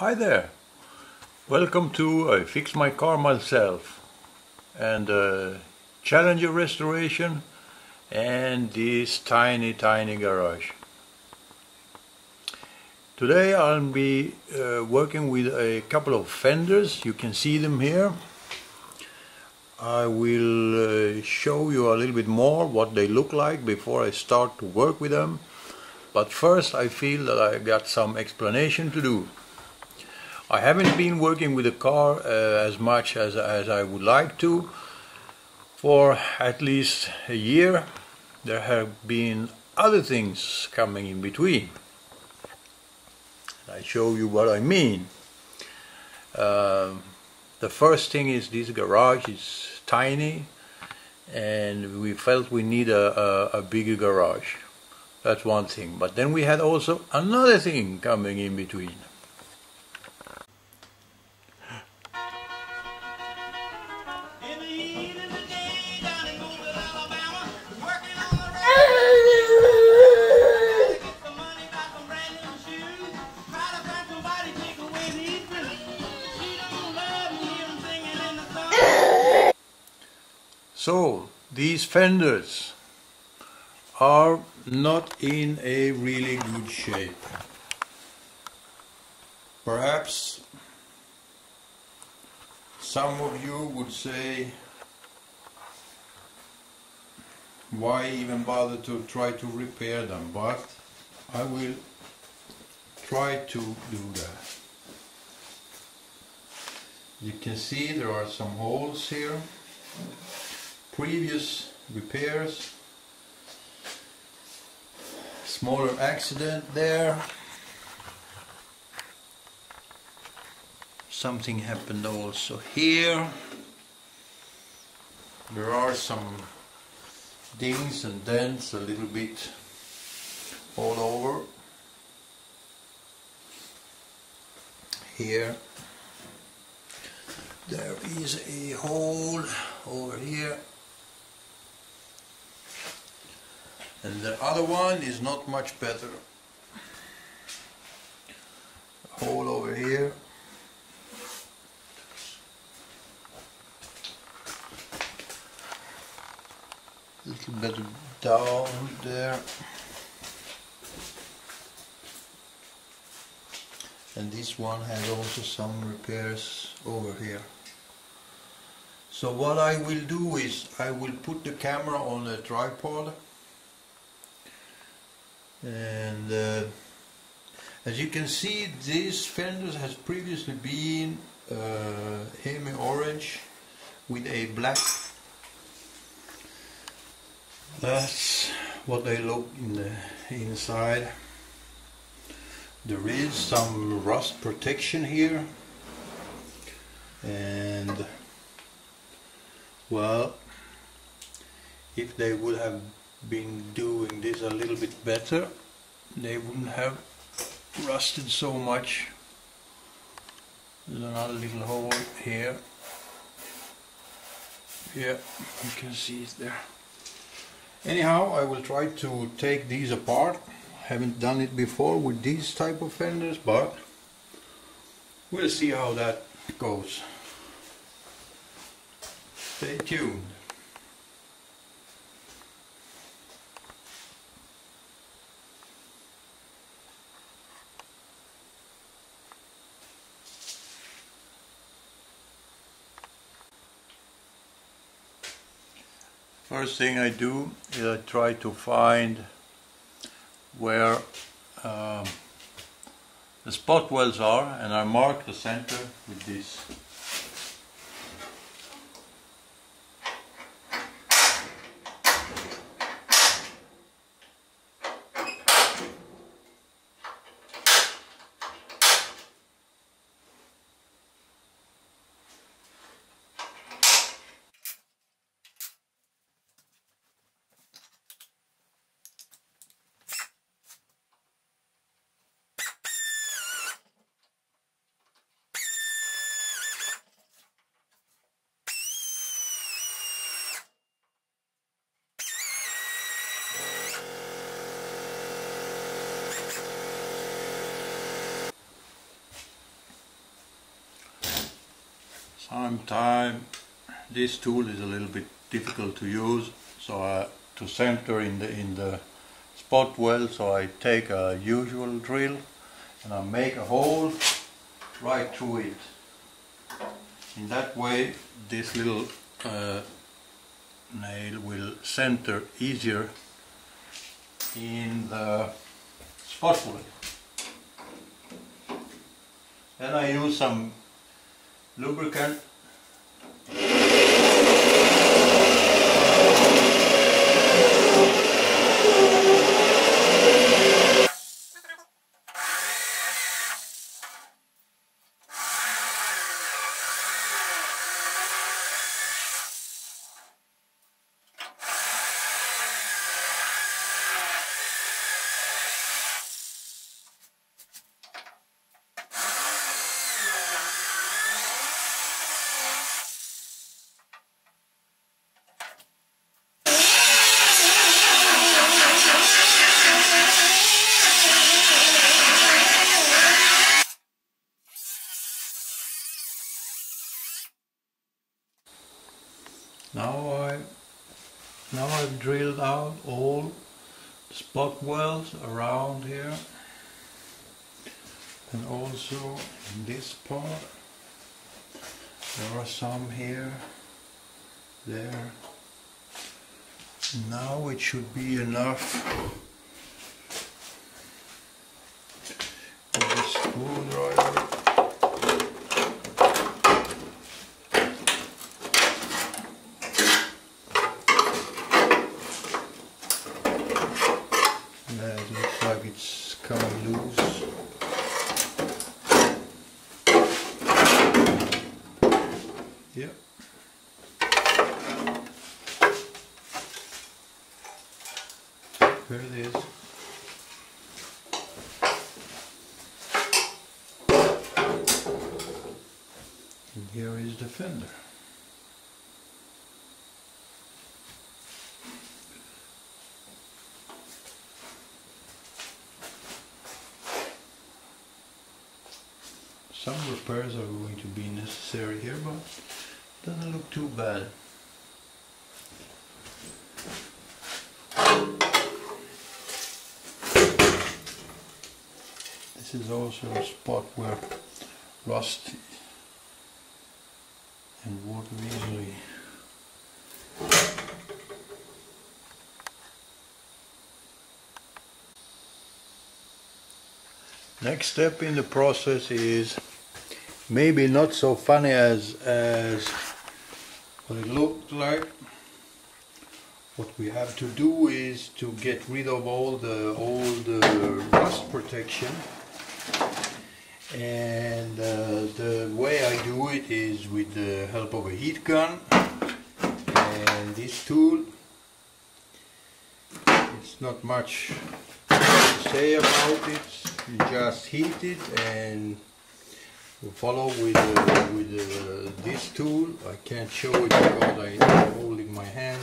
Hi there. Welcome to I Fix My Car Myself and uh, Challenger Restoration and this tiny tiny garage. Today I'll be uh, working with a couple of fenders. You can see them here. I will uh, show you a little bit more what they look like before I start to work with them. But first I feel that I got some explanation to do. I haven't been working with the car uh, as much as, as I would like to for at least a year. There have been other things coming in between. I show you what I mean. Um, the first thing is this garage is tiny and we felt we need a, a, a bigger garage. That's one thing. But then we had also another thing coming in between. So these fenders are not in a really good shape. Perhaps some of you would say why even bother to try to repair them but I will try to do that. You can see there are some holes here previous repairs. Smaller accident there. Something happened also here. There are some dings and dents a little bit all over. Here. There is a hole over here and the other one is not much better. Hole over here. Little bit down there. And this one has also some repairs over here. So what I will do is I will put the camera on a tripod and uh, as you can see this fender has previously been uh, Hemi orange with a black. That's what they look in the inside. There is some rust protection here. And well if they would have been doing this a little bit better. They wouldn't have rusted so much. There's another little hole here. Yeah you can see it there. Anyhow I will try to take these apart. Haven't done it before with these type of fenders but we'll see how that goes. Stay tuned First thing I do is I try to find where um, the spot welds are and I mark the center with this Sometimes this tool is a little bit difficult to use, so I, to center in the in the spot weld, so I take a usual drill and I make a hole right through it. In that way, this little uh, nail will center easier in the spot weld. Then I use some lubricant Now I now I've drilled out all spot welds around here. And also in this part there are some here there. Now it should be enough with the screwdriver Yeah, it looks like it's coming loose. Yep. There it is. And here is the fender. Some repairs are going to be necessary here, but doesn't look too bad. This is also a spot where rust and water easily Next step in the process is maybe not so funny as as what it looked like. What we have to do is to get rid of all the old the rust protection. And uh, the way I do it is with the help of a heat gun and this tool. It's not much to say about it. You just heat it and follow with uh, with uh, this tool. I can't show it because I'm holding my hand,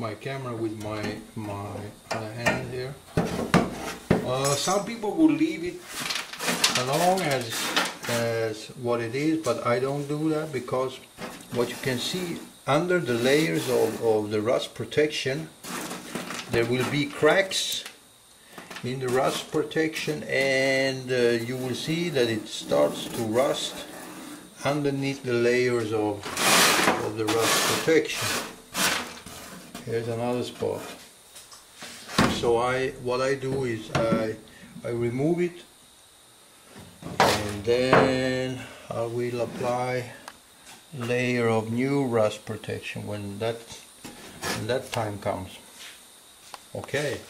my camera with my my other hand here. Uh, some people will leave it along as as what it is, but I don't do that because what you can see under the layers of, of the rust protection, there will be cracks in the rust protection and uh, you will see that it starts to rust underneath the layers of, of the rust protection. Here's another spot. So I, what I do is I, I remove it and then I will apply layer of new rust protection when that when that time comes. Okay.